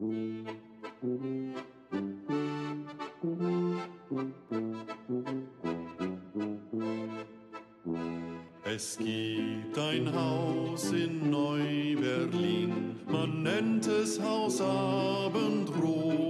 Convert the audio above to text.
Es gibt ein Haus in Neu-Berlin, man nennt es Haus Abendrot.